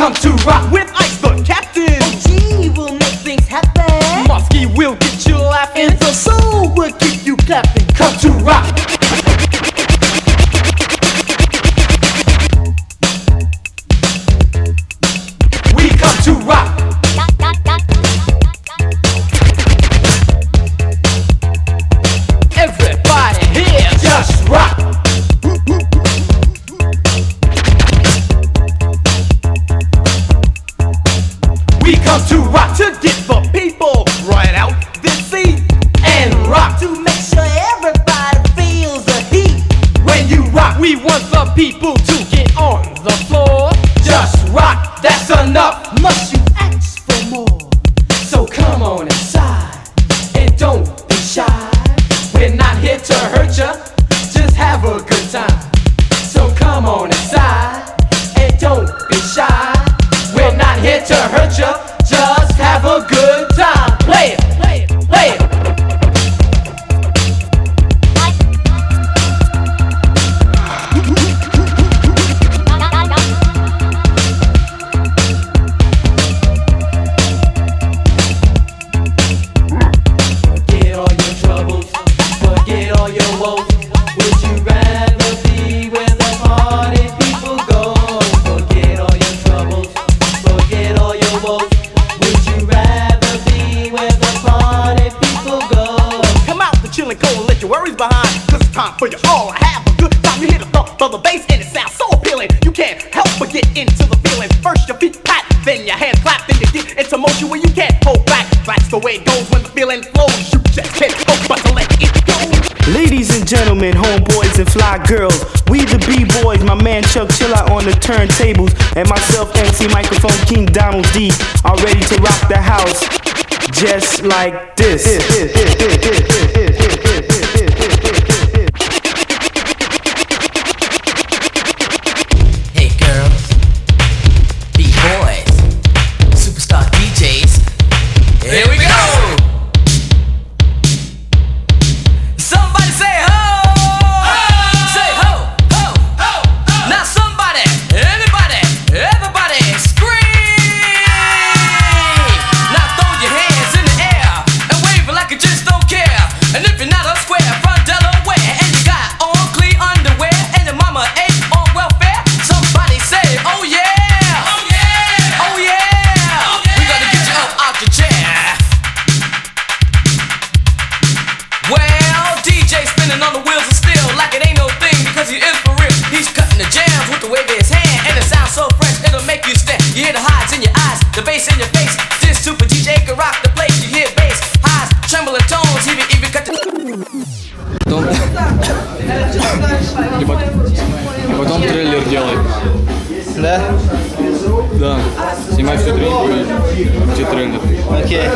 come to rock with Ice the Captain. G will make things happen. Muskie will get you laughing. And the soul will keep you clapping. Come to rock. We come to rock to get the people right out this seat and rock. To make sure everybody feels the heat. When you rock, we want the people to get on the floor. Just rock, that's enough. Must you ask for more? So come on inside and don't be shy. We're not here to hurt you, just have a good time. So come on inside and don't be shy. We're not here to hurt ya, for you all your troubles, forget all your woes Would you rather be where the party people go? Come out the chill and let your worries behind Cause it's time for you all to have a good time. You hear the thump of the bass and it sounds so appealing. You can't help but get into the feeling. First your feet pat, then your hands clap, then you get into motion where you can't hold back. That's the way it goes when the feeling flows. You just can't help but to let. Ladies and gentlemen, homeboys and fly girls, we the B-boys, my man Chuck Chillout on the turntables, and myself MC Microphone King Donald D, are ready to rock the house just like this. so fresh it'll make you stare. You hear the highs in your eyes, the bass in your face. This super DJ can rock the place. You hear bass, highs, trembling tones, even even cut the. И потом, и потом трейлер делай. Да? Да. Снимай всю тренинг и где трейлер. Окей.